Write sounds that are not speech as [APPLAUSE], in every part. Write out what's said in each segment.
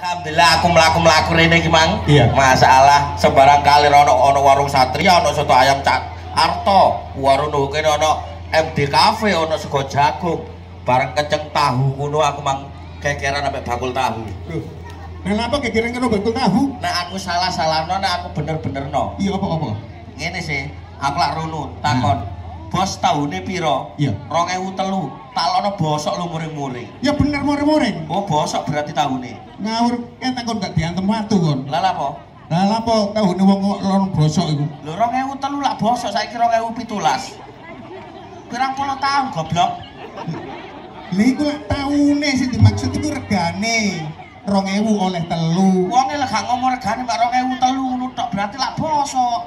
Alhamdulillah aku melaku-melaku rene iki Mang. Iya. Masalah sembarang kali ono ono warung satria, ono soto ayam cak Arto, warung kene ono MD Cafe, ono sego jagung. Bareng keceng tahu ngono aku Mang kekeran sampai bakul tahu. Loh, Kenapa kekiran kena bakul tahu? Nah aku salah-salah no, nah aku bener-bener no. Iya apa-apa? Ngene sih, aku lak runut, takon. Bos tahune piro? Iya. 2003. Talono bosok lu muring-muring. Ya bener more-more. Oh bosok berarti tahune. Ngawur kan kon gak diantem watu kon. Lah lah po. Lah lha apa tahu wong kok lon bosok iku? Lho 2003 lak bosok saiki 2017. Pirang puluh tahun goblok. Lha iku lak taune sing dimaksud iku regane. 2000 oleh telu. Wonge lek gak ngomong regane mak 2003 ngono tok berarti lak bosok.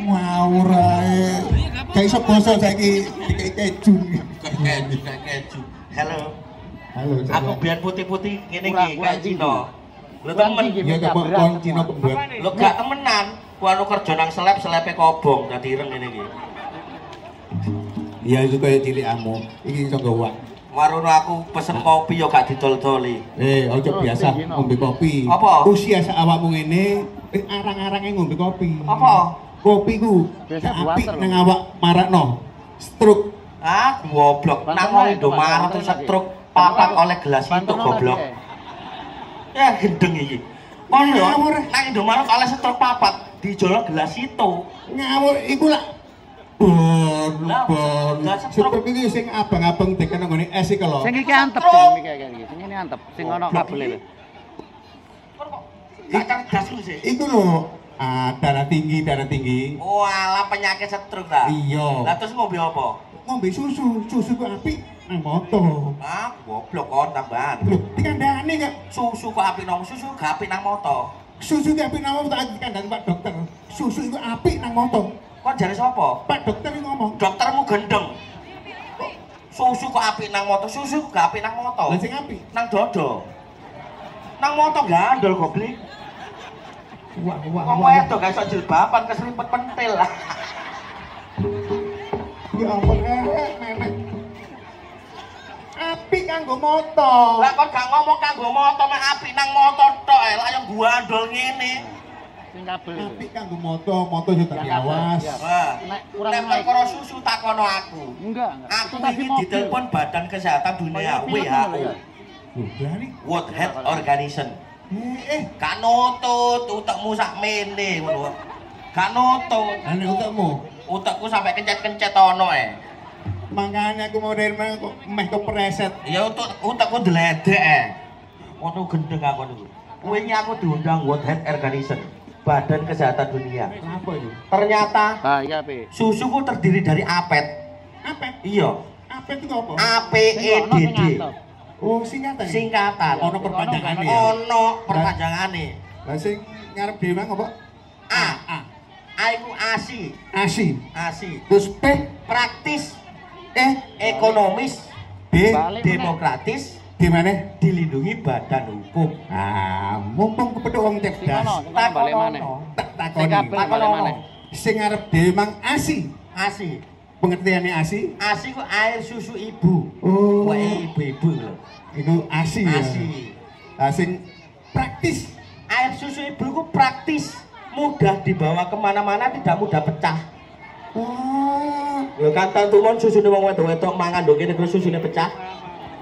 Ngawur ae. Gak iso bosok saiki dikei keju. Keju, keju. Halo. Halo. Aku biar putih-putih ngene iki kayak Cina. Kurang temen. Ya gak kon Cina pembuat. Lho gak temenan. Ku anu kerja nang seleb, selepe kobong dadi ireng ngene iki. Iya itu kayak cilik amu. Iki iso gawak. Warono aku pesen kopi yo gak didol-doli. Eh, ojo biasa ngombe kopi. Apa? Usia sak awakmu ngene, eh arang-arangnya ngombe kopi. Apa? Kopi ku apik buater. nang awak marakno. Stroke. Ah, goblok. Nang Indomaret bantu tuh lagi. setruk papat oleh gelas itu goblok. Ya gendeng iki. Kon yo Ngawur. nang Indomaret oleh setruk papat dijolo gelas itu. Ngawur iku lah Bon, bon. iki sing abang-abang tekan nang ngene es iki lho. Sing iki antep sing iki. Sing ini antep, sing ono kabel iki. itu. Sih. Iku lho, ah, darah tinggi, darah tinggi. Walah penyakit setruk ta. Iya. Lah terus ngombe apa? Ngombe susu, susu ku apik nang moto. Ah, goblok kon tambahan. Lho, dikandani gak Susu kok apik nang susu gak apik nang moto. susu ki apik nang moto tak kandhani Pak Dokter. Susu iku apik nang moto. Kon jare sapa? Pak Dokter ngomong. Doktermu gendeng. Susu kok apik nang moto, susu gak apik nang moto. Lah sing apik. Nang dodo. Nang moto gandol goblok. Wah, wah, Wong wah. wedok gak iso jilbaban keselimpet pentil lah. Ya ampun, eh, menek. Apik kanggo moto. Lah kon gak ngomong kanggo moto mek apik nang moto tok eh layang gandol ngene. Sing kabel. Apik kanggo moto, moto yo tak Ya, awas. ya. Wah. Nek kurang Nek perkara susu takono aku. Enggak, enggak. Aku mobil. ditelepon Badan Kesehatan Dunia Kayak film WHO. ya. Loh, berani. World Health Organization. Eh, eh, Gak nutut utekmu sak mene ngono. Gak nutut. ane utakmu. Utekku sampai kencet-kencet ono eh. Makanya aku mau dari mana kok meh kepreset. Ya utek utekku deledek eh. Ono gendeng aku niku. Kuwi aku diundang World Health Organization. Badan Kesehatan Dunia. Apa itu? Ternyata Nah, iya, Pi. susuku terdiri dari apet. Apa? Iya, Apa itu apa? A E. Oh, singkatan. Singkatan. Ono perpanjangannya ya. Ono perpanjangane. Lah sing ngarep dhewe mang apa? A. A. A iku ASI. Asi. ASI. Terus P, Praktis, eh, ekonomis, D. Eh, demokratis, di mana? dilindungi badan hukum. Ah, mumpung kepethuk wong cerdas. ono balik maneh. Tak takoni. balik maneh. Sing ngarep dhewe mang asi. ASI. Pengertiannya asi? ASI ku air susu ibu. Oh. Wah, ibu-ibu lho. Itu asi ya. ASI. Lah sing praktis. Air susu ibu ku praktis, mudah dibawa ke mana-mana, tidak mudah pecah. Oh, Lho kan tantumon susune wong wedok-wedok mangan ndok kene terus susune pecah.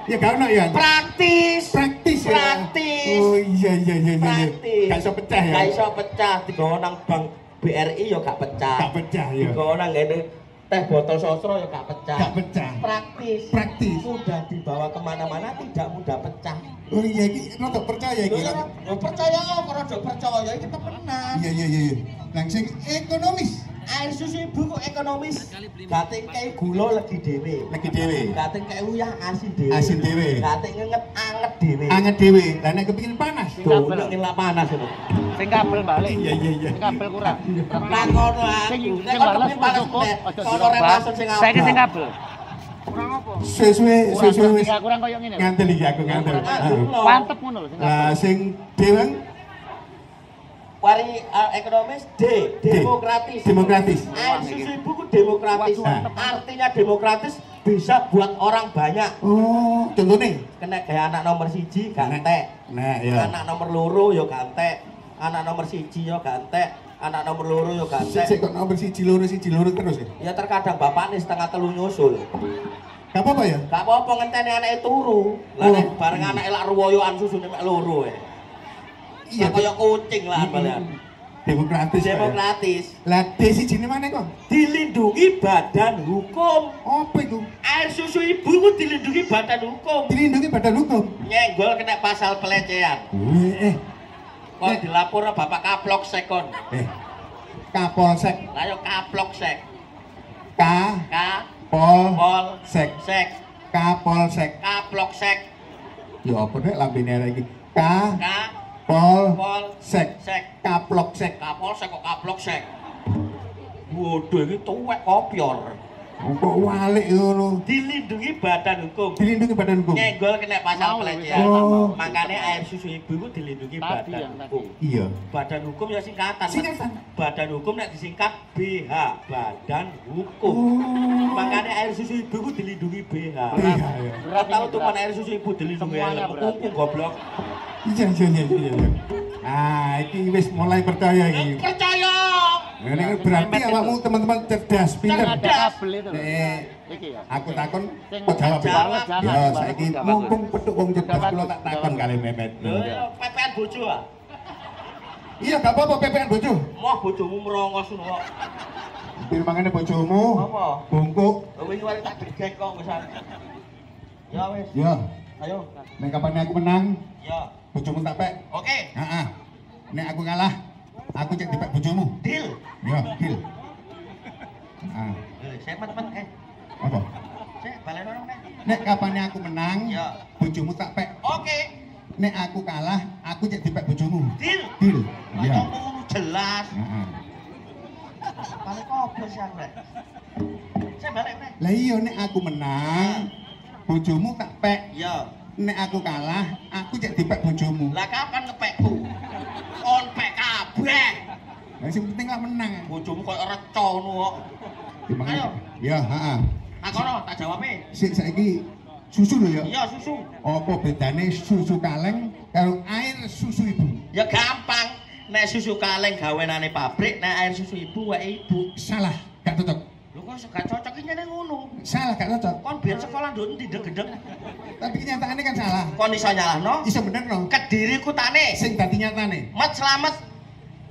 ya gak ono ya. Praktis. Praktis ya. Praktis. Oh iya iya iya iya. Praktis. Gak iso pecah ya. Gak iso pecah, digawa nang bank BRI ya gak pecah. Gak pecah ya. Digawa nang ngene teh botol sosro ya gak pecah. Gak pecah. Praktis. Praktis. Mudah dibawa kemana-mana, tidak mudah pecah. Oh iya iki rada percaya lho, percaya kok rada percaya iki temenan. Iya iya iya. Iya. Langsung ekonomis. Air susu ibu kok ekonomis. Gating kayak gula lagi dhewe. Lagi dhewe. Gating kayak uyah asin dhewe. Asin dhewe. Gating ngenget anget dhewe. Anget dhewe. Lah nek kepengin panas. Sing Tuh, kabel. ngilak panas itu. Sing kabel balik. Iya iya iya. Sing kabel kurang. Lah kono aku. Sing Nek sing kok kepengin panas aja kono dirobah. repasun sing. Saiki sing kabel. Kurang apa? Sesuai kurang wis tiga, kurang koyo ngene ngantel iki aku ngantel. Ah. Mantep ngono lho sing Lah kabel. sing dewang Wari uh, ekonomis D, demokratis. demokratis. Air susu ibu ku demokratis. Mantep. Artinya demokratis bisa buat orang banyak. Oh, contohnya? Kena kayak anak nomor siji gantek. Nah, ya. Anak nomor loro yo gantek. Anak nomor siji yo gantek. Anak nomor loro yo gantek. sik kok nomor siji loro siji loro terus ya. Ya terkadang bapak nih setengah telu nyusul. Gak apa-apa ya? Gak apa-apa ngenteni anake turu. Lah nek Oh. bareng anake lak ruwoyoan susune mek loro ya. Iya kaya kucing lah balian. Demokratis. Ya. Demokratis. Lah desi sini mana kok? Dilindungi badan hukum. Apa itu? Air susu ibu itu dilindungi badan hukum. Dilindungi badan hukum. Nyenggol kena pasal pelecehan. Eh, eh, Kok Eh. dilapor bapak kaplok sekon. eh. Kapolsek Ayo kaplok sek. K K Pol pol Sek sek Kapolsek. kaplok sek. Ya apa nek lambene lagi? K K Pol Sek sek Kaplok Sek. kapol sek kok kaplok sek. Waduh ini tuwek kopior. Kok walik ngono? Dilindungi badan hukum. Dilindungi badan hukum. Nyenggol kena pasal pelecehan. Oh. Makanya air susu ibu itu dilindungi Tadi badan yang hukum. Iya. Badan hukum ya singkatan. Singkatan. Badan hukum nek disingkat BH, Badan Hukum. Oh. Makanya air susu ibu itu dilindungi BH. Iya. Berat tahu tuh mana air susu ibu dilindungi Semuanya helm. berat. Hukum goblok. Iya, iya, iya, iya. iya. Ah, ini wis mulai percaya iki. Percaya. Nah, Ini berarti awakmu teman-teman cerdas, pinter. Iki ya. aku takon kok jawab. ya? jawab, Ya, jawab. saiki mumpung petuk wong cerdas kula tak takon kali Mepet. Lho, ya, pepean bojo ah. Iya, gak apa-apa pepean bojo. Moh bojomu merongos ngono kok. Pirmangane bojomu. Apa? Bungkuk. Lho wis wari tak degek kok wisan. Ya wis. Ya, Ayo. nek kapan aku menang, Ya. Bojomu tak pek. Oke. Heeh. Nek aku kalah, aku cek dipek bojomu. Deal. Ya, deal. Ah, Eh, saya teman eh. apa? Saya balen orang nek. Nek aku menang, Ya. bojomu tak pek. Oke. Nek aku kalah, aku cek dipek bojomu. Deal. Deal. Ya. Ya. jelas. Heeh. Balik apa sih Nek? Saya balik nek. Lah iya nek aku menang, bojomu tak pek. Ya. Nek aku kalah, aku cek dipek bojomu. Lah kapan ngepekku? On pek kabeh. Lah sing penting lah menang. Bojomu koyo reca ngono kok. Ayo. Ya, heeh. Takono tak jawabe. Sik saiki susu lho ya. Iya susu. Apa bedane susu kaleng karo air susu ibu? Ya gampang. Nek susu kaleng gawenane pabrik, nek air susu ibu wae ibu. Salah, gak cocok. Gak cocok iki nyene ngono. Salah, gak cocok. Kon biar sekolah nduk ndi gedeng. Tapi kenyataannya kan salah. Kon iso nyalahno? Iso bener no. Kediri kutane. Sing dadi nyatane. Mat selamat.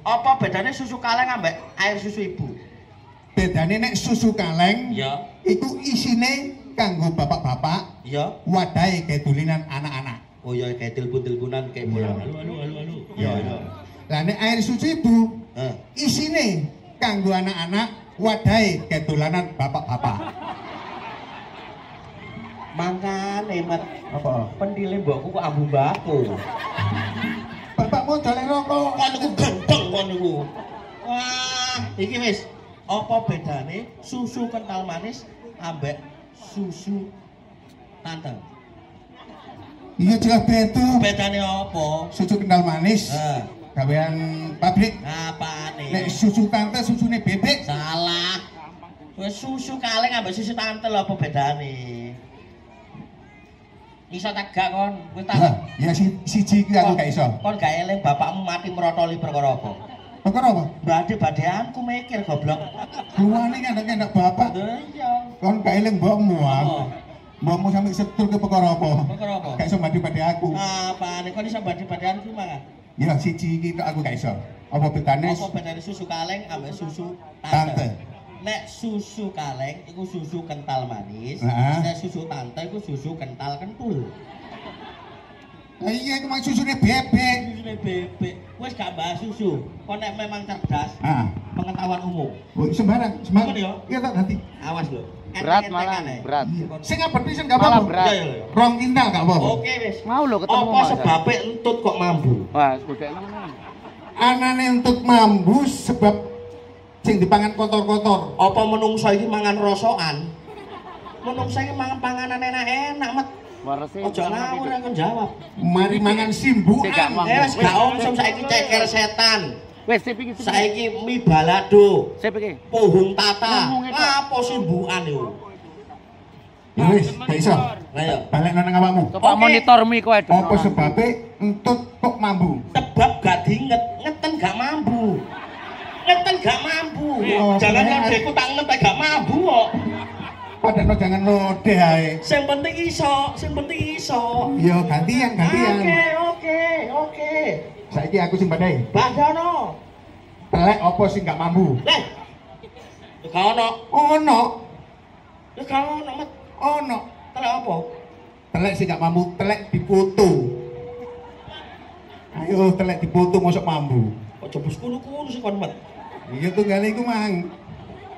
Apa bedanya susu kaleng ambek air susu ibu? Bedane nek susu kaleng Iya. iku isine kanggo bapak-bapak, Iya. wadahe kayak dulinan anak-anak. Oh iya kayak telepon-teleponan kayak bola. Iya. Halo halo halo halo. Iya, iya. Lah nek air susu ibu Heeh. isine kanggo anak-anak, wadahe kayak dolanan bapak-bapak. Mangkane mat Apa? pendile mbokku kok ambu mbakku. Bapak mau dolek rokok. Kon niku gendeng kon niku. Wah, iki wis apa bedane susu kental manis ambek susu tante? Iya jelas betu. Bedane apa? Susu kental manis, gawean pabrik. apane? Nek susu tante susune bebek. Salah. Wis susu kaleng ambek susu tante lho apa bedane? Iso tak gak kon? Kowe tak ya si siji iki aku gak iso. Kon gak eling bapakmu mati merotoli perkara apa? Perkara apa? Berarti badeanku mikir goblok. Ruwane ngandak-ngandak bapak. Lha iya. Kon gak eling mbokmu Apa? ah. Mbokmu sampe setul ke perkara apa? Perkara apa? Gak iso mati pada aku. Apane kon iso bade-badeanku mah? Ya siji iki tok aku gak iso. Apa bedane? Apa bedane susu kaleng ambek susu Tante. tante? Nek susu kaleng iku susu kental manis, Heeh. nek susu tante iku susu kental kentul. Lah iya iku mak susune bebek. Susune bebek. Wis gak bahas susu. Kon nek memang cerdas, Ah, pengetahuan umum. oh, sembarang, sembarang. Apa ya? Iya tak nanti. Awas lho. Berat malah, berat. Iya. Sing apa pisan gak Malah apa-apa. berat. Iya, iya, iya. Rong kintal gak apa-apa. Oke wis. Mau lo ketemu Apa Mas. sebabnya entut kok mambu? Wah, budek mana? Anane untuk mambu sebab sing dipangan kotor-kotor. Apa menungso iki mangan rosokan? Menungso iki mangan panganan enak-enak, Mat. Ojo ngawur aku jawab. Mari mangan simbuan. Mau. Eh wis gak omsom saiki ceker setan. Wes sip iki. sip. Saiki mie balado, Sip iki. pohung tata. Apa simbukan yo? Ya wis, gak iso. Ayo. Balik nang awakmu. Coba monitor mi kowe. Apa sebabe entut kok mambu? Sebab gak diinget, ngeten gak mampu. Ngeten gak mampu. Oh, Jangan lodeku tak ngetek gak mampu kok. Padahal jangan lode ae. Sing penting iso, sing penting iso. Yo gantian, gantian. Oke, oke, oke. Saiki aku sing badai. Badono. Telek apa sing gak mambu? Leh. Gak ono, Ono, lu gak ono, Mat. ono. Telek apa? Telek sing gak mambu, telek difoto. Ayo telek difoto mosok mambu. Kok coba sekulu-kulu sih kon, Mat. Iya tuh kali iku mang.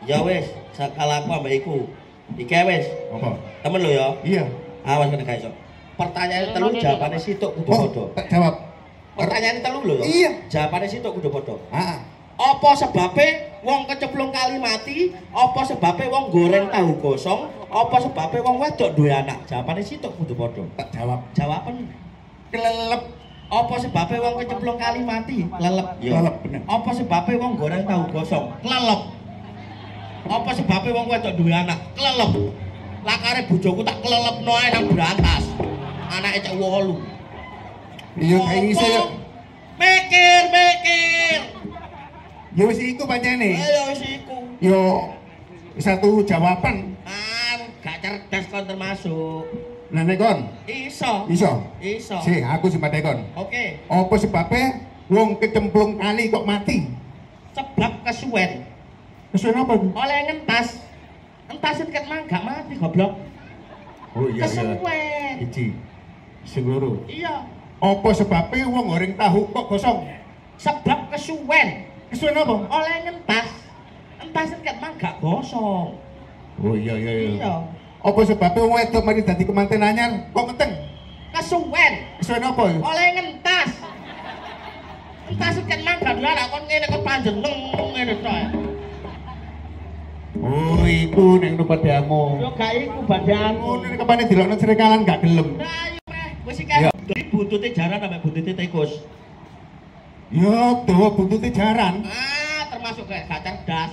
Ya wis, sakala aku ambek iku. Iki wis, Apa? temen lo ya. Iya. Awas kena gak iso. Pertanyaan telu jawabane situk kudu Oh, padha. tak jawab. Pertanyaan telu lho ya. Iya. Jawabane situk kudu padha. Ah, Apa sebabe wong kecemplung kali mati? Apa sebabe wong goreng tahu gosong? Apa sebabe wong wedok duwe anak? Jawabane situk kudu padha. tak jawab. Jawaban Kelelep. Apa sebabe wong kecemplung kali mati? Lelep. Ya. Lelep, bener. Apa sebabe wong goreng tahu gosong? Lelep. Apa sebabe wong wedok duwe anak? Kelelep. Lakare bojoku tak kelelepno ae nang brantas. Anake cek 8. Iya kayak iso ya. Mikir, mikir. Ya wis iku pancene. Ayo wis iku. Yo satu jawaban. Kan gak cerdas kon termasuk. Nah nek kon Iso. iso. Iso. Si, aku sing badai kon. Oke. Apa sebabnya wong kecemplung kali kok mati? Sebab kesuwen. Kesuwen apa? Bu? Oleh ngentas. Entasin ket mang gak mati goblok. Oh Kesuwen. Iji. Sing loro. Iya. Apa sebabnya wong goreng tahu kok gosong? Sebab kesuwen. Kesuwen apa? Oleh ngentas. Entasin ket mang gak gosong. Oh iya iya Iya. Apa sebabnya wong wedok mari dadi kemanten anyar kok ngeteng? Kesuwen. Kesuwen apa ya? Oleh ngentas. Entasin ket mang anak kon ngene kon panjeneng ngene tok. Oh iku ning numpat damu. Yo gak iku badanku. Oh nek kepane dilokno serekalan gak gelem. Nah, iya meh. Wis iki Iya. buntute jaran sampe buntute tikus. Yo dawa buntute jaran. Ah, termasuk kayak gak cerdas.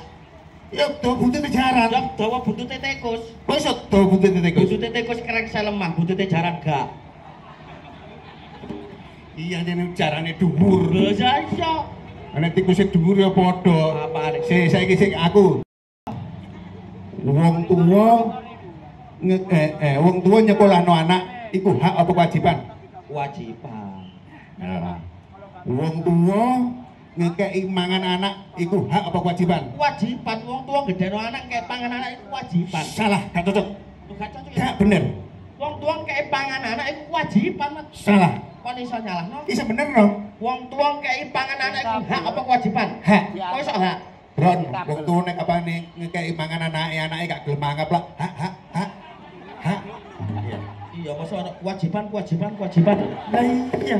Yo dawa buntute jaran. Jok dawa buntute tikus. Kok iso dawa buntute tikus? Buntute tikus kereng lemah, buntute jaran gak. Iya jane jarane dhuwur. Lho ya iso. Ana tikusé dhuwur ya padha. Apane? Si saiki sing aku. Wong tuwa nge eh, eh wong tuwa nyekolahno anak iku hak apa kewajiban? Kewajiban. Nah. Wong tuwa ngekeki mangan anak iku hak apa kewajiban? Kewajiban wong tua gedeno anak kayak pangan anak itu kewajiban. Salah, gak cocok. Gak cocok ya? Gak bener. Wong tua kayak pangan anak itu kewajiban. Salah. Kon iso nyalahno? Isa bener no. Wong tua kayak pangan anak itu hak apa kewajiban? Hak. Kok iso hak? Ron, wong tuwa nek apane ngekeki mangan anake, anake gak gelem mangap lah. Hak, hak, hak. Hak. Iya. Iya, masa ana kewajiban, kewajiban, kewajiban. Lah iya.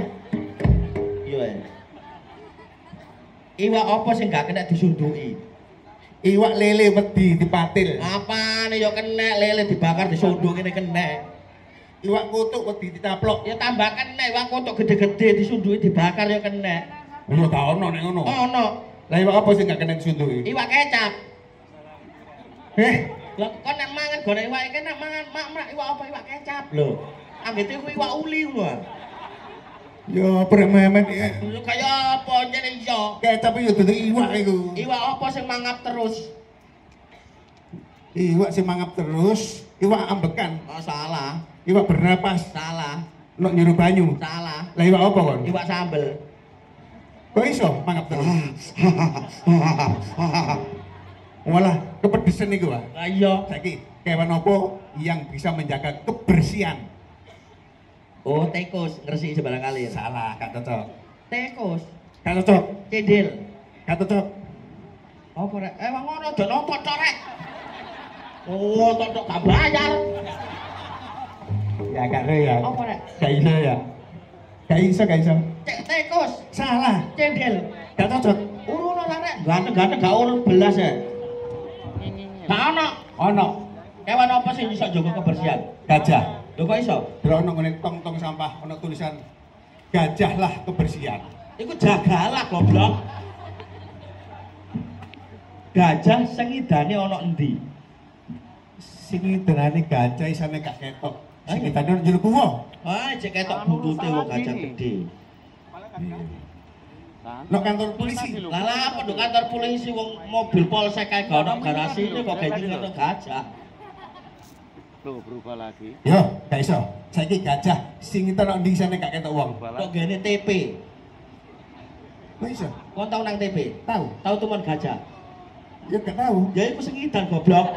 Iya. Ya. Iwak apa sing gak kena disunduki? Iwak lele wedi dipatil. Apa nih yo kena lele dibakar disunduk ini kena. Iwak kutuk wedi ditaplok. Ya tambah kena iwak kotok gede-gede disunduki dibakar yo kena. Ya gak ono nek ngono. Oh no, Lah iwak apa sing gak kena disunduki? iwak kecap. Eh, Lah kon nek mangan goreng iwak iki nek mangan mak mak iwak apa iwak kecap lho. Ambete iwak uli ngono. Ya prememen ya. Lho kaya apa jane iso? Kecap yo dudu iwak iku. Iwak apa sing mangap terus? Iwak sing mangap terus, iwak ambekan, Oh salah, iwak bernapas, salah, nok nyuruh banyu. salah. Lah iwak apa kon? Iwak sambel. Kok iso mangap terus? Walah, kepedesan iku, Pak. Lah iya. Saiki kewan apa yang bisa menjaga kebersihan? Oh, tikus ngresiki sebarang kalir. Salah, gak cocok. Tikus, Gak cocok, cendil. gak cocok. Apa rek? Eh ngono do nonton tok rek. Oh, tonton gak bayar. Ya gak ya. Apa rek? Gak iso ya. Gak iso, gak iso. Tikus, Salah, cendil. gak cocok. Urun ora rek. Ganteng-ganteng gak urun belas ya. Gak ono. Ono Kewan apa sih iso jaga kebersihan? gajah. Lho kok iso? Terus ono ngene tong-tong sampah, ono tulisan gajah lah kebersihan. Iku jagalah goblok. Gajah sing idane ana endi? Sing idrane gajah isane gak ketok. Sing idane njero kuwo. Ah, cek ketok buntute wong gajah gede. Nok kantor polisi. Lah apa kantor polisi wong mobil polsek kae gak ono garasi ini kok kata gajah. Tuh berubah lagi. Yo, gak iso. Saiki gajah sing itu nok ndi isane gak ketok wong. Kok gene TP. Kok iso? Kau tau nang TP? Tahu? Tahu teman gajah? Ya gak tahu. Ya iku sing idan goblok.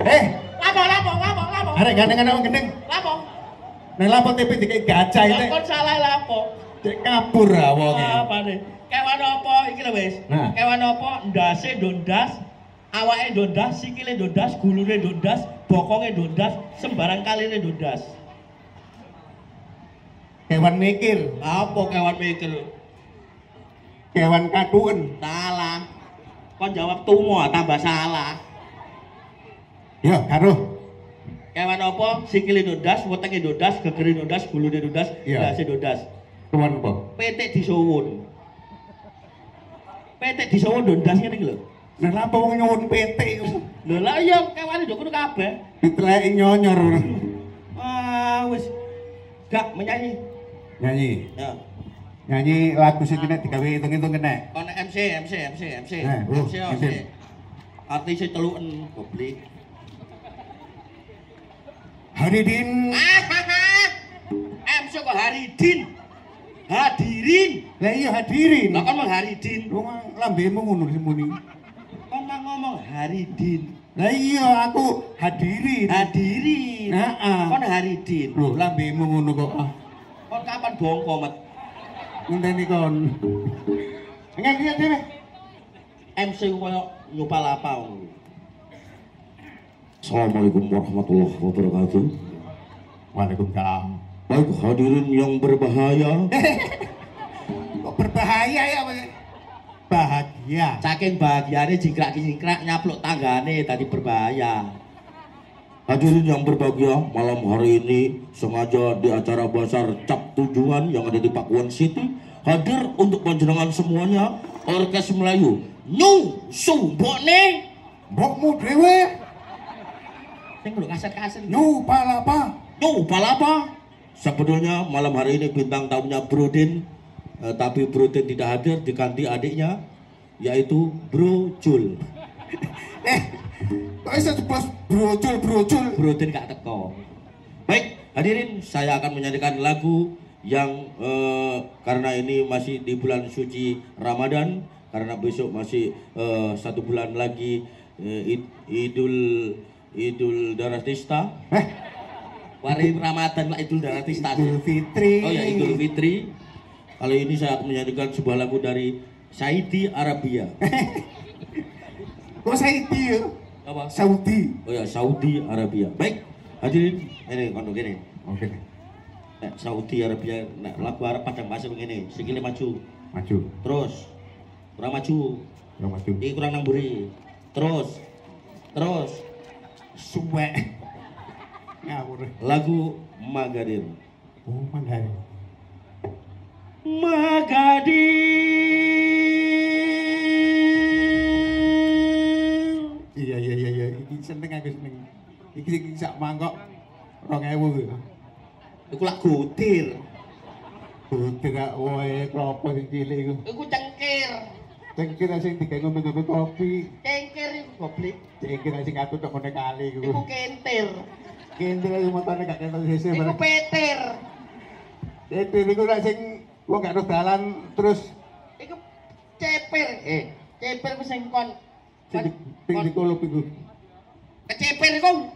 Eh, Lapo lapo lapo lapo. arek gandeng-gandeng wong gendeng. Lapo. Nang lapor TV dikai gajah Ya itu. kon salah lapo. Cek kabur ah wonge. Apa nih? Kewan apa iki lho wis. Nah. Kewan apa ndase ndondas, awake ndondas, sikile ndondas, gulune ndondas, bokonge ndondas, sembarang kaline ndondas. Kewan mikir, Apa kewan mikir? kewan katuen. Salah. Kon jawab tumo tambah salah. Yo, karo. Kewan apa? Sikile ndondas, wetenge ndondas, gegere ndondas, gulune ndondas, Iya. ndase ndondas. Kewan apa? Petik disuwun. Petik disuwun ndondas ngene iki lho. Nah, apa wong nyuwun PT? Lho lah iya kewane nduk kono kabeh. Diteleki nyonyor. Ah, wis. Gak menyanyi. Nyanyi. Ya. Nyanyi lagu sing kena digawe hitung-hitung kena. Ono MC, MC, MC, MC. Eh, MC, MC. Artis teluken goblok. Haridin. MC kok Haridin. Hadirin. Lah iya hadirin. Lah kan Haridin. Wong lambemu ngono sing muni. Kon mah ngomong Haridin. Lah iya aku hadirin. Hadirin. Heeh. Kon Haridin. Loh, lambemu ngono kok. Ah, Kon kapan bongko met? ngenteni kon. Enggak iya dhewe. MC ku koyo nyupal apa ngono. Assalamualaikum warahmatullahi wabarakatuh. Waalaikumsalam. Baik hadirin yang berbahaya, [LAUGHS] Kok berbahaya ya Bahagia. Saking bahagiane jingkrak-jingkrak nyapluk tanggane tadi berbahaya. hadirin yang berbahagia, malam hari ini sengaja di acara Basar Cap Tujuan yang ada di Pakuan City hadir untuk panjenengan semuanya Orkes Melayu Nu sumbone Mbokmu dhewe sing lho kaset-kaset. nyu palapa. Nu balapa? Sebetulnya malam hari ini bintang tamunya Brodin eh, tapi Brodin tidak hadir diganti adiknya yaitu Bro Jul. [LAUGHS] Eh, kok iso bos brojol-brojol. Brodin gak teko. Baik, hadirin saya akan menyanyikan lagu yang eh, karena ini masih di bulan suci Ramadan karena besok masih eh, satu bulan lagi eh, Id- Idul Idul Darah Tista. Eh, Wari Ramadan lah Idul Darah Tista. Idul Fitri. Oh ya Idul Fitri. Kali ini saya akan menyanyikan sebuah lagu dari Saudi Arabia. [LAUGHS] Kok Saudi ya? Apa? Saudi. Oh ya Saudi Arabia. Baik, hadirin ini kono gini. Oke, Nek Saudi Arabia nek lagu Arab padang pasir ngene, sikile maju. maju. Terus kurang maju. Yang maju. Iki kurang nang mburi. Terus terus Suwek. Ngawur. lagu Magadir. Oh, mandari. Magadir. Seneng aku seneng. Iki iki sak mangkok 2000. Iku lak gotir. Tidak wae klopo sing cilik iku. Iku cengkir. Cengkir sing digawe ngombe-ngombe kopi. Cengkir iku goblok. Cengkir sing aku tok ngene kali Iku iku. kentir. Kentir aja motone gak ketok sese Iku petir. Kentir iku nek sing wong gak dalan terus Iku cepir. Eh, cepir ku sing kon sing sing dikulup iku. Kecepir iku.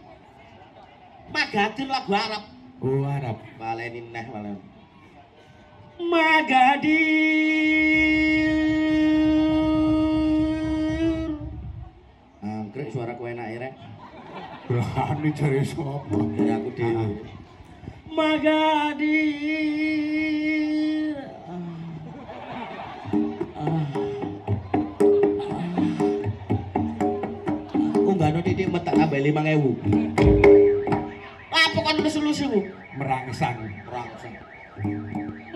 Magadir lagu Arab. Oh, Arab. Baleni neh balen. Magadir. Anggrek suara ku enak rek. Berani jare sapa? Dari aku dhewe. Magadir. cuma tak nambah lima ewu apa kan mesin lusi merangsang merangsang.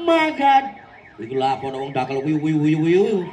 Magat itu lah apa orang dakal wiu wiu wiu wiu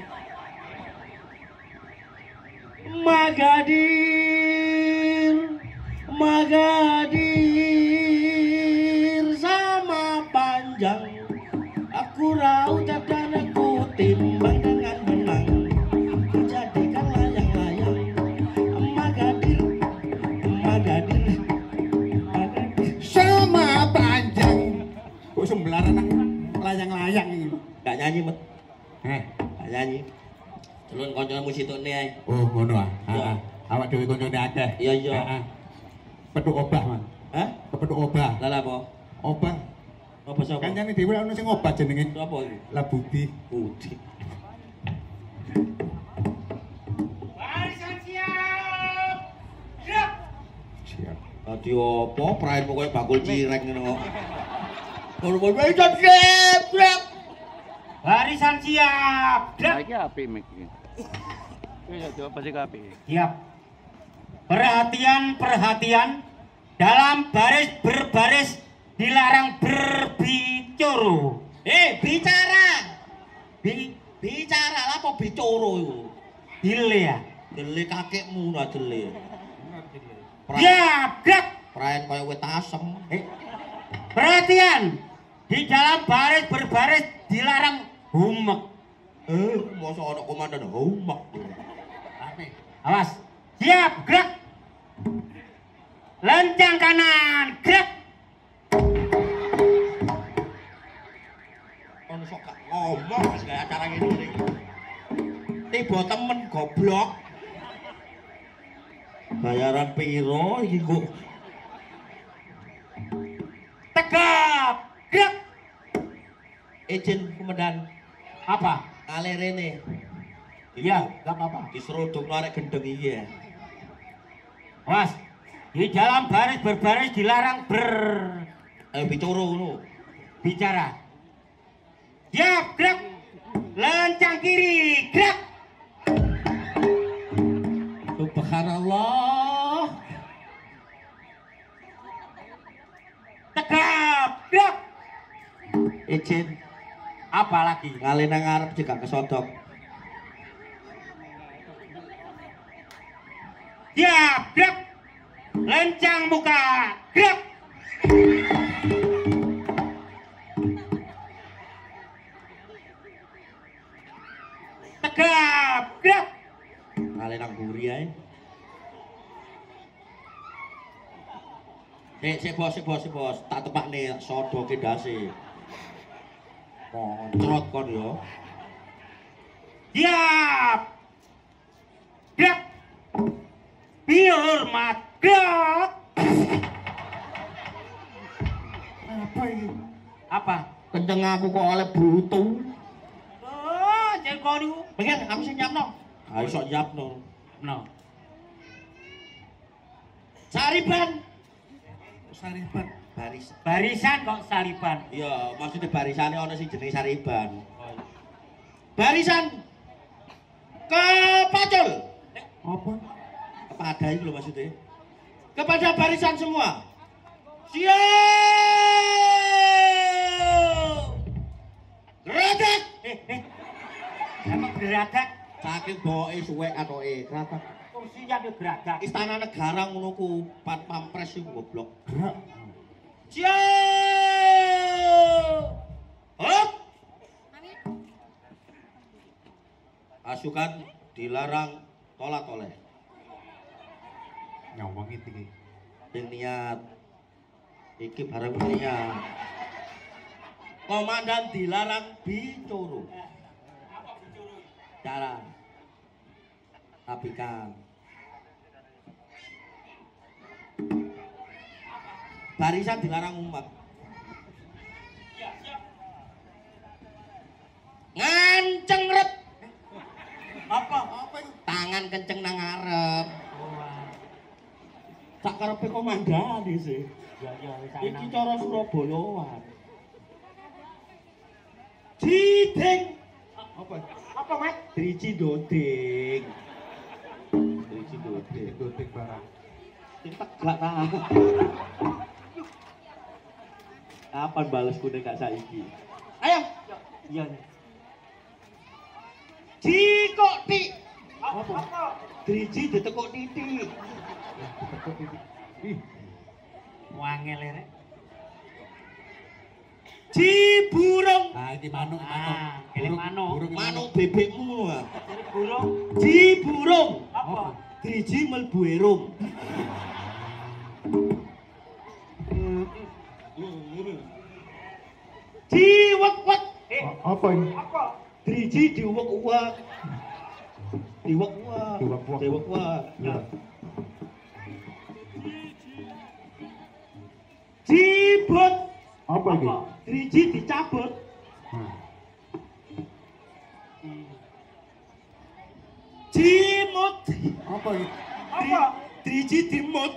dhewe ono sing obah jenenge. Apa ini? Labudi. Putih Siap. Tadi apa? Prain pokoknya bakul cireng ngono kok. Kalau mau beda siap, siap. Barisan siap. Saiki apik mik iki. Wis aja apa sih apik. Siap. Perhatian, perhatian. Dalam baris berbaris dilarang berbicara. Eh, bicara. Bi Bicara lah apa bicoro iku? dile ya. Dele kakekmu. Prain, Siap. Gerak. prain kaya wit asem. Eh, Perhatian. Di dalam baris berbaris dilarang humek. Eh, masa ana komandan homak. Awas. Siap. Gerak. Lencang kanan. Gerak. Ono sok gak ngomong pas kayak acara ngene iki. Tiba temen goblok. Bayaran piro iki kok Tegap. Gerak. izin komandan Apa? ale rene. Iya, gak apa-apa. Diseruduk arek gendeng iki ya. Awas. Di dalam baris berbaris dilarang berbicara. Eh bicoro ngono. Siap, gerak. Lencang kiri, gerak. Subhanallah. Tegap, gerak. Izin Apa lagi? ngale nang arep juga kesodok. Siap, gerak. Lencang muka, gerak. Tegap, gerak. Ngale nang buri ae. Sik, sik bos, sik bos, sik bos. Tak tepakne sodoke dase. Moncrot kon yo. Siap. Gerak. Bihormat, gerak. Apa ini? Apa? Kenceng aku kok oleh brutu. Kau niku. Pengen aku sing nyapno. Ayo sok nyapno. No. Sariban. Sariban. Baris. Barisan kok saliban. Iya, maksudnya barisane ana sing jenenge Sariban. Barisan ke pacul. Apa? Kepada itu loh maksudnya. Kepada barisan semua. Siap. Geratak. Eh, eh. Emang geradak? Saking bawae suwek atoke. Geratak. Kursinya di geradak. Istana negara ngono ku pat pampres iku goblok. Gerak. Siap. Hop. Pasukan dilarang tolak-toleh. Nyawang itu iki. Sing niat iki bareng niat. Komandan dilarang bicoro. Cara apikan. Barisan dilarang umat. Nganceng rep. Apa? Apa? Tangan kenceng nang ngarep. Tak karepe komandan sih. Ya, ya, Iki cara Surabayaan. Ciding. Apa? Apa, Mas? Driji doding. Driji doding. Dotik barang. Sing tegak ta. Kapan balesku nek gak saiki? Ayo. Iya. Jikok ti. Apa? Driji ditekuk titik. Wangel ya, rek. Ji burung. Nah, ini manuk, Ah, ini manuk. Burung Manuk bebekmu. burung Ji burung. apa? Driji mlebu erung. Ji wek-wek. Eh, Apa ini? apa? Driji diuwek-uwek. Diuwek-uwek. Diuwek-uwek. Diuwek-uwek. Ya. Jibut. Apa ini? Driji dicabut. Nah. Apa ini? Apa? Driji dimut.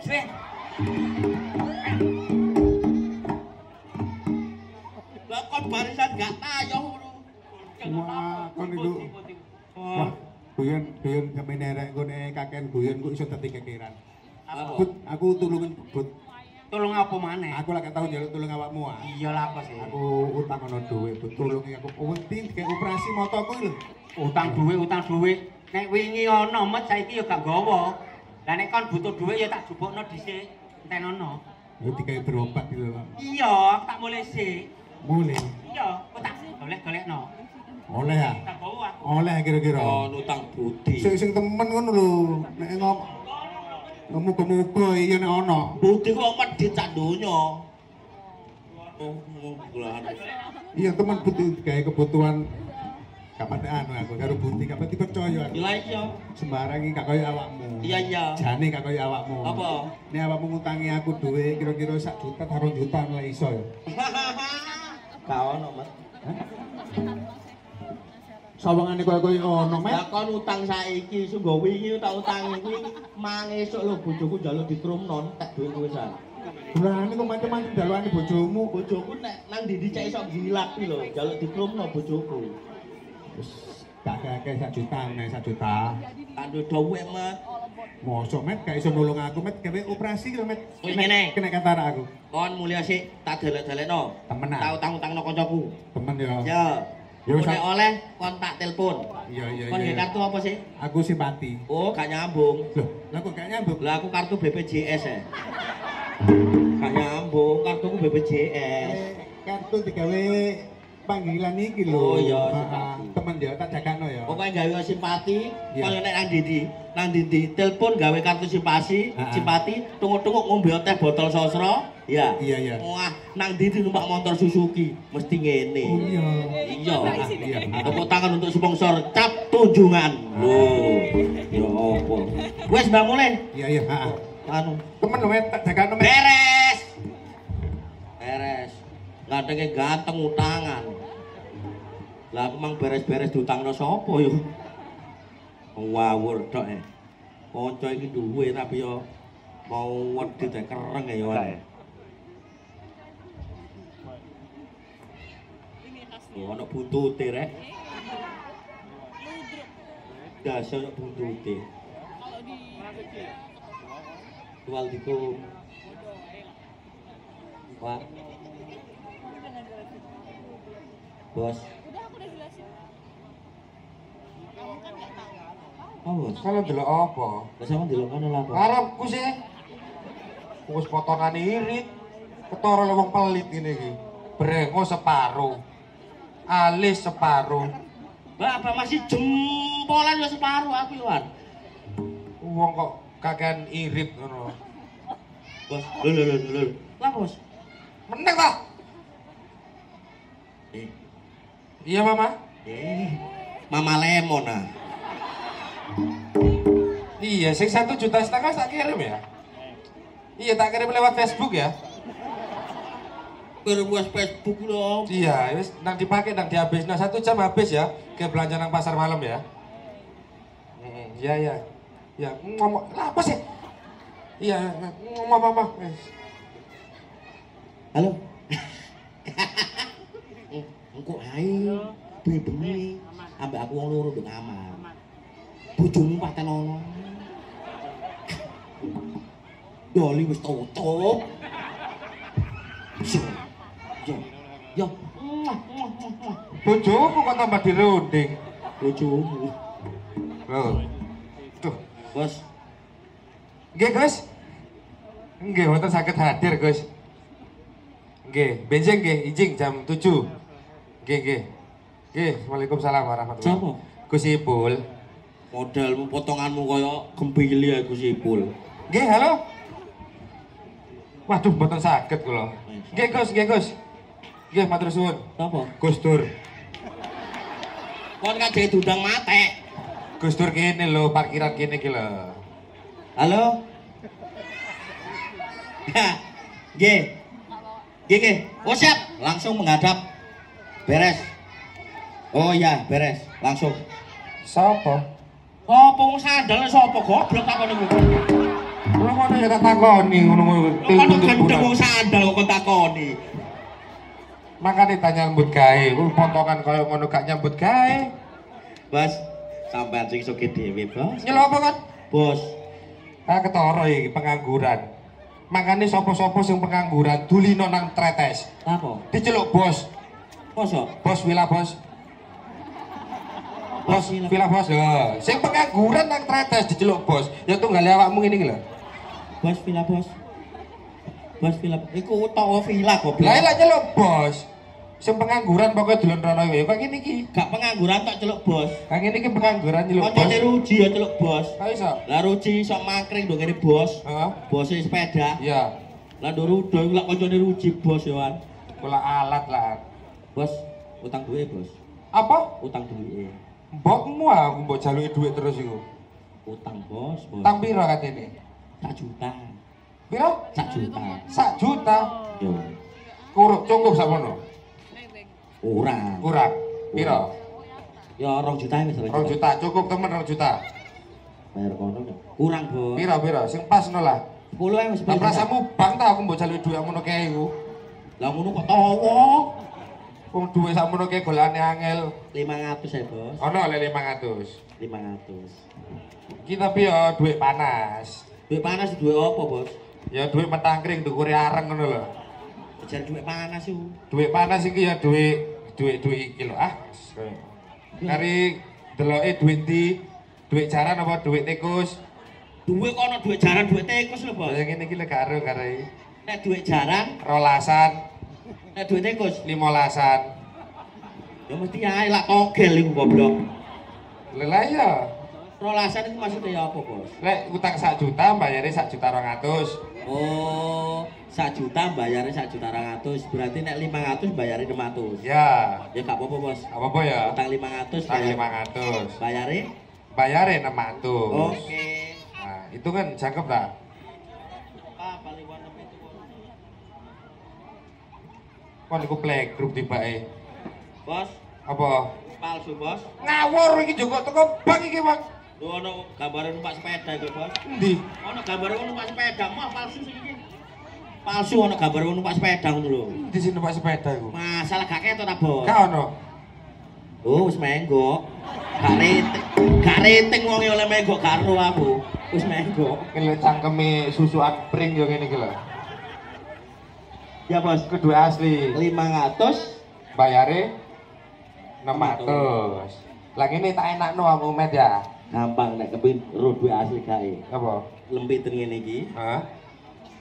Lah kon barisan gak tayo ngono. Wah, kon itu. Wah, guyon guyon kemene rek nggone kaken guyon kok iso dadi kekiran. But, aku tulungin but. Tolong apa maneh? Aku lagi tau njaluk tulung awakmu ah. Iya lah apa sih? Aku utang ono duwe, but tulungi aku wedi kayak operasi motoku lho. Utang duwe, utang duwe. Nek wingi ana met saiki ya gak gawa. Lah nek kon butuh duwe ya tak jupukno dhisik. Enten ono. Ya dikai berobat gitu loh. Iya, aku tak mulai sih. Mulai. Iya, kok tak golek-golekno. Oleh ah. Tak gawa aku. Oleh kira-kira. Oh, utang budi. Sing sing temen ngono lho. Nek ngom Muga-muga iya nek ono. Budi kok medhit sak donya. Oh. Iya temen butuh kayak kebutuhan kapan anu aku karo Buti kapan dipercaya aku. Iya iya. Sembarang iki gak kaya awakmu. Iya iya. Jane gak kaya awakmu. Apa? Nek awakmu ngutangi aku duwe kira-kira sak juta karo juta lek iso ya. [LAUGHS] Gak ono, Mas. Sawangane koyo koyo ono Lah met. kon utang saiki sungguh wingi tak utangi kuwi mang esuk lho bojoku njaluk dikrumnon tak duwe kowe san. Berani kok macam-macam dalwane bojomu. Bojoku nek nang ndi cek iso gilat kuwi lho, njaluk dikrumno bojoku. Wis gak kakek sak juta nek sak juta. Kandho dhuwit, Mas. Mosok met gak iso nulung aku met gawe operasi karo met. Ngene. Kena kantara aku. Kon mulya sik tak delek-delekno. Temenan. Tak utang-utangno kancaku. Temen ya. Ya. Oleh kon tak telepon. Iya iya Kon iya. kartu apa sih? Aku simpati. Oh, gak nyambung. Loh, lah kok gak nyambung? Lah aku kartu BPJS ya. Gak nyambung, kartuku BPJS. Kartu digawe panggilan iki lho. Oh, iya, Ah, simpati. Temen ya tak jagakno ya. Pokoknya gawe simpati, kaya nek nang ndi nang ndi telepon gawe kartu simpati, Ah, ah. simpati, tunggu-tunggu ngombe teh botol sosro. Ya. Iya iya. Wah, nang ndi numpak motor Suzuki, mesti ngene. Oh iya. Iya. Tepuk tangan untuk sponsor cap tunjungan. Loh. Ya apa? Wes mbak mulai. Iya iya, heeh. Anu, Temen tak jagakno met. beres. Beres. Gantengnya ganteng utangan. Lah aku mang beres-beres diutangno sapa yo? Ngawur tok e. Kanca iki duwe tapi yo mau wedi teh kereng ya ana buntute rek. Dasar ana buntute. Waalaikum. Pak. Bos. Oh, bos. Kalau delok apa? Lah sama delok kono lah, Pak. Sih. Wis potongan irit. Ketara wong pelit ini iki. Separuh. Alis separuh. Bapak masih jempolan ya separuh aku Iwan. Wong kok kakean irit ngono. Bos, lho lho lho lho. Lah, Bos. Meneng ta? Eh, Iya, Mama. eh. Mama Lemon ah. Iya, sing satu juta setengah tak kirim ya. Iya, tak kirim lewat Facebook ya. Wes Facebook lho. Iya, wis nang dipakai nang dihabis. Nah, satu jam habis ya. Kayak belanja nang pasar malam ya. Mm, Iya, iya. Ya, ngomong lah apa sih? Iya, ngomong mama. Halo. [LAUGHS] Engko ae bengi-bengi ambek aku wong loro nduk kamar. Bojomu paten ono. Doli wis tutup. Yo. Yo. Yo. Bojoku kok tambah dirunding. Bojomu. Loh. Tuh, Bos, Nggih, Gus. Nggih, mboten saged hadir, Gus. Nggih, benjing nggih, izin jam 7. Nggih, nggih. Nggih, Waalaikumsalam warahmatullahi Siapa? Gus Ipul. modelmu potonganmu kaya gembili aku sipul. Nggih, halo. Waduh, mboten saged kula. Nggih, Gus, nggih, Gus. Nggih, matur suwun. Apa? Gus Dur. Kon jadi udang mate. Gus Dur kene lho, parkiran kene iki lho. Halo? Ya, G. G, G. Oh siap, langsung menghadap. Beres. Oh iya, beres. Langsung. Sopo? Apa wong sandal sapa goblok takon niku? Lho ngono ya tak takoni ngono ngono. Kan gendeng wong sandal kok kon takoni. Makane tanya nyambut gawe, ku potongan kaya ngono gak nyambut gawe. Bos, sampean sing sugih dhewe, Bos. Nyelo apa kan? Bos, Ah ketara iki pengangguran. Makane sapa-sapa sing pengangguran dulino nang tretes. apa? Diceluk bos. Poso? Bos wila bos. Bos wila bos. Lho, sing pengangguran nang tretes diceluk bos. Ya tunggale awakmu ngene iki lho. Bos villa, Bos. Bos villa. Iku utawa villa goblok. Lah lek nyeluk bos. Sing pengangguran pokoke dolan rono wae. Kok ngene iki? Gak pengangguran tak celuk bos. Kang ngene iki pengangguran nyeluk bos. Kancane Ruji ya celuk bos. Kok iso? Lah Ruji sok mangkring dong ngene bos. Heeh. Bos sepeda. Iya. Lah ndoro udo iku lak kancane Ruji bos ya wan. Kula alat lah. Bos, utang duwe bos. Apa? Utang duwe. Mbokmu aku mbok jaluki duit terus iku. Utang bos, bos. Tang piro katene? Sak juta. Piro? Sak juta. Sak juta. Yo. Kuruk cukup sakmono. Kurang. Kurang. Piro? Ya 2 juta wis 2 2 juta. Cukup temen 2 juta. Bayar kono. Kurang bos. Piro piro? Sing pas no lah. 10 ae wis. Lah prasamu bang ta aku mbok jaluki duit ngono kae iku. Lah ngono kok tawa. Wong duit sakmono kae golane angel. 500 ya bos. Ono le 500. 500. Iki tapi ya duit panas. Duit panas duit apa bos? Ya duit metangkring tukure areng ngono lho. Jar duit panas yuk. Duit panas iki ya duit duit duit iki lho ah. Kari deloke duit di duit jaran apa duit tikus. Duit kok ono duit jaran duit tikus lho bos. Ya ngene iki lho karo iki. Nek duit jaran, Rolasan, nek duit tikus. limolasan. Ya mesti ae lak togel iku goblok. Lelah ya. Rolasan itu maksudnya ya apa bos? Lek utang sak juta bayarnya sak juta rong atus. Oh, sak juta bayarnya sak juta ratus. Berarti nek 500 bayarnya 600. Ya, Ya gak apa-apa bos. apa apa ya? Utang 500 Utang bayar. lima ratus. Bayarnya? Bayarnya enam ratus. Oke. Nah, itu kan cakep tak? Apa liwan itu bos? Kon iku playgroup tibake. Bos, Apa? palsu bos. Ngawur iki juga teko bang iki, Bang. Lu ono gambar numpak sepeda itu bos. Endi? Ono gambar numpak sepeda, mah palsu sih iki. Palsu ono gambar numpak sepeda ngono lho. Di sini Pak sepeda iku. Masalah gak ketok ta bos? Ka ono. Oh, wis menggo. Gak rating, gak rating wong oleh menggo karo aku. Wis menggo. Kele cangkeme susuan pring yo ngene iki lho. Ya bos, Kedua asli. 500 Bayare 600. Lah ngene tak enakno aku met ya. Gampang nek kepin ro duwe asli gae. Apa? Lempit ngene iki. Hah?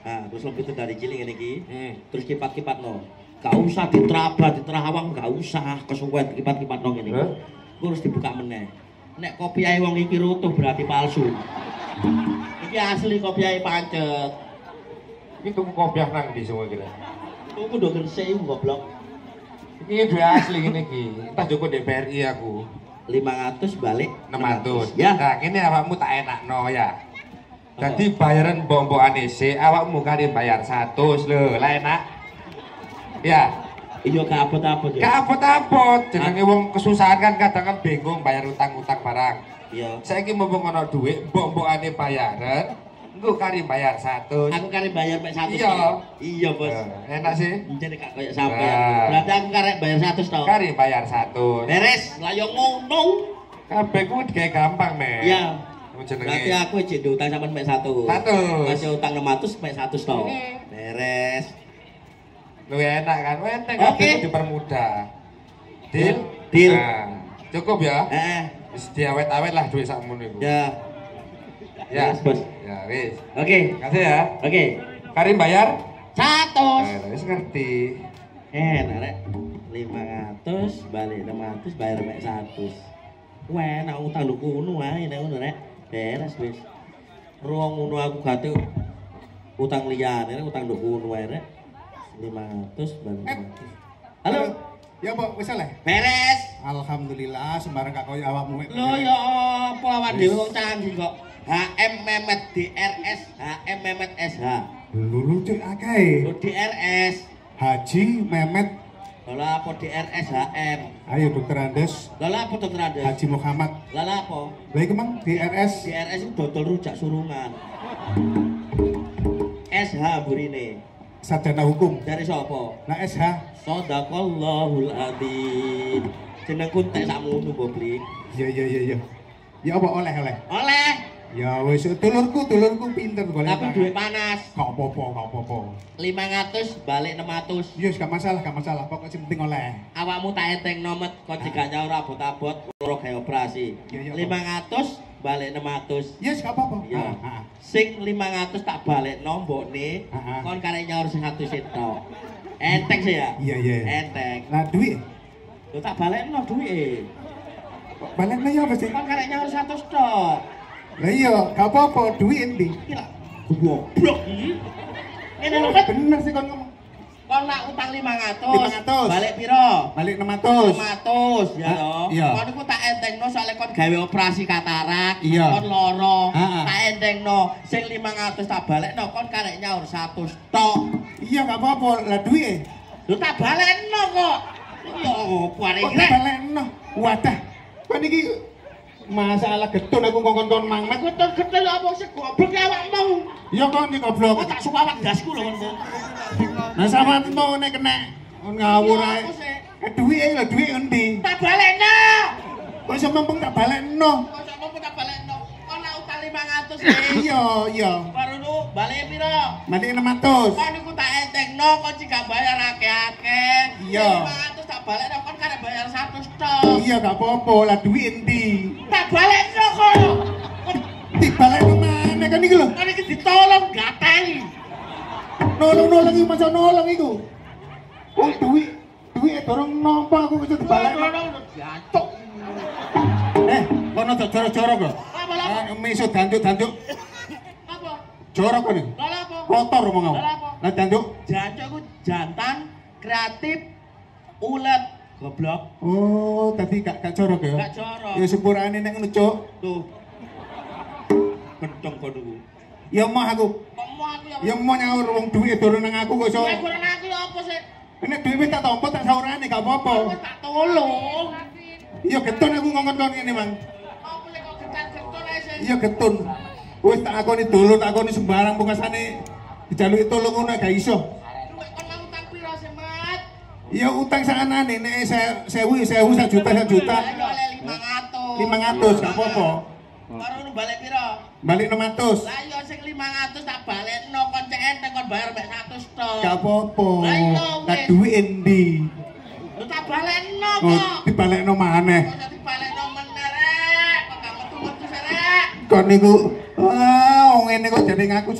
Nah, terus lempit dari cilik ngene iki. Hmm. Terus kipat-kipat no. Gak usah diterabah, diterawang, gak usah kesuwen kipat-kipat no ngene. Hah? Terus dibuka meneh. Nek kopiahe wong iki rutuh berarti palsu. Iki asli kopiahe pancet. Iki tuku kopiah nang ndi semua kira. Tuku do gresik iku goblok. Iki duwe asli ngene iki. Entah joko DPRI aku. 500 balik 600. Ya. Nah, kene awakmu tak enakno ya. Jadi bayaran bombokane sik awakmu kali bayar 100 lho, lah enak. Ya, Iya gak abot-abot ya. gak apot-apot. Jenenge wong kesusahan kan kadang kan bingung bayar utang-utang barang. Iya. Saiki mumpung ana dhuwit, mbok-mbokane bayaran, engko kali bayar 100. Aku kare bayar mek 100. Iya. Iya, Bos. Eh, enak sih. Jadi gak koyo sampean. Nah. Berarti aku kare bayar 100 to. Kali bayar 100. Beres, lah yo ngono. Kabeh ku digawe gampang, Men. Iya. Berarti aku cek utang sampean mek 100. 100. Masih utang 600 mek 100 to. Iya. Beres. Lu enak kan? Enteng Oke. kabeh ku dipermudah. Deal? Deal. Nah, cukup ya. Eh, Wis diawet-awet lah duit sakmono iku. ya. Ya, Yes, bos. Ya, wis. Oke, Kasih ya. oke. Karim bayar? Satu. Eh, wis ngerti. Eh, narek lima ratus balik enam ratus bayar mek satu. Wah, nak utang lu kuno ae nek ngono rek. Beres wis. Ruang ngono aku gate utang liyane rek utang lu kuno ae rek. 500 balik Eh. 500. Halo. Ya, Mbok, wis oleh. Beres. Alhamdulillah sembarang gak koyo awakmu. Lho ya apa awak dhewe wong canggih kok. HM Mehmet DRS, HM Mehmet SH. Lulu cek akeh. Lho DRS. Haji Mehmet. Lha apa DRS HM? Ayo Dokter Andes. Lha apa dokter Andes? Haji Muhammad. Lha apa? Lah iku mang DRS. DRS itu dodol rujak surungan. SH burine. Sarjana hukum. Dari sapa? Nah SH. Sadaqallahul adzim. Jenengku tek sakmono Boblik. Iya iya iya iya. Ya apa oleh oleh. Oleh, Ya wis dulurku dulurku pinter golek. tapi duit panas. Gak apa-apa, gak apa-apa. 500 balik 600. Iya, gak masalah, gak masalah. Pokoknya sing penting oleh. Awakmu tak enteng nomet kok jika nyaur abot-abot loro gawe operasi. Iya, iya, 500 balik 600. Yes, gak apa-apa. Ya. Ah, ah. Sing 500 tak balik nombok nih. Ah, ah. Kon karek nyaur sing 100 tok. Enteng sih ya? Iya, iya. Enteng. Lah duit. Lu tak balik no duit. Balik ya apa sih? Kon karek nyaur 100 tok. Lah iya, gak apa-apa, duit endi? Goblok iki. Ngene lho. Bener sih kon ngomong. Kon nak utang 500. 500. Balik piro? Balik 600. 500 ya Ah, toh. iya. Kon iku tak entengno soalnya kon gawe operasi katarak, kon loro. Ah, ah. Tak entengno sing 500 tak balekno kon karek nyaur 100 tok. Iya, gak apa-apa. Lah duit. Lu tak balekno kok. Ya opo arek Kok iki? Dibalekno? Wadah. Kan iki masalah getun aku ngongkon-ngongkon mangmet. Getel-getel apa sih goblok ya awakmu. Kok iki goblok. Kok tak suka awak dasku lho kon. Nah sama mau nek kena ngawur ae. Eh ae lah duit endi? Tak balekno. Kok iso mumpung tak balekno? Kok sok mau tak balekno? Kon nak utang 500 nih. Iya, iya. Baru lu balik piro? Balik 600. Kan iku tak entengno kon jika bayar akeh-akeh. Iya. 500 tak balik kon karek bayar 100 tok. Iya gak apa-apa lah duit endi? Tak balik kok. Kon Dibalekno mana kan iki lho. kon iki ditolong gateli. Nolong-nolong iki masa nolong iku. Wong duit duit dorong nampa aku bisa dibalekno. Jantuk. Eh, kono jorok-jorok. Misut danduk-danduk Apa? jorok kan. Lha apa? Kotor omong aku. Apa? Lah danduk. Jancuk iku jantan, kreatif, ulet, goblok. Oh, tadi gak gak jorok ya? Gak jorok. Ya sepurane nek ngono, Cuk. Tuh. Gedong kono ku. Ya mah aku. Mau aku ya? Ya mau nyaur wong duit dorong nang aku kok iso. Ya kurang aku ya apa sih? Nek duit wis tak tampa tak saurane gak apa-apa. tak tolong. Iya getun aku ngongkon-ngongkon ngene, Mang. Iya getun. Wis tak akoni dulu, tak akoni sembarang pungkasane dijaluki tolong ngono gak iso. Utang? Iya utang sakane nek se- sewu sewu sak juta sak juta. Ayo oleh 500. 500 gak apa-apa. Baru nu balik piro? Balik 600. Lah iya sing 500 tak balekno kon cek enteng kon bayar mek 100 tok. Gak apa-apa. Lah duit endi? Lu tak balekno Oh, kok. dibalekno maneh. Kok jadi balekno meneh rek? Kok gak metu-metu sih rek? Kon niku? Ah wong ngene kok jadi ngaku